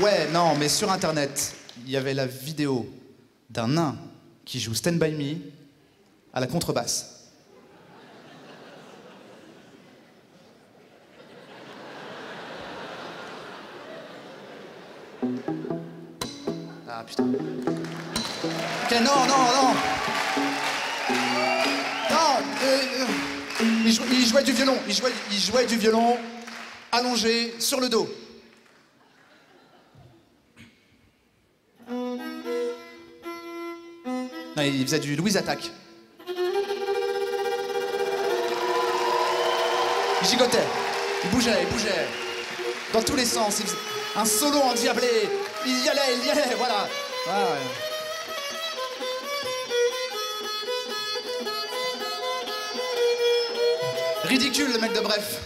Ouais, non, mais sur internet, il y avait la vidéo d'un nain qui joue Stand By Me à la contrebasse. Ah putain. Ok, non, non, non. Non, euh, euh, il, jou- il jouait du violon, il jouait, il jouait du violon allongé sur le dos. Il faisait du Louise Attaque. Il gigotait, il bougeait, il bougeait. Dans tous les sens, il faisait un solo endiablé. Il y allait, il y allait, voilà. Ridicule, le mec de Bref.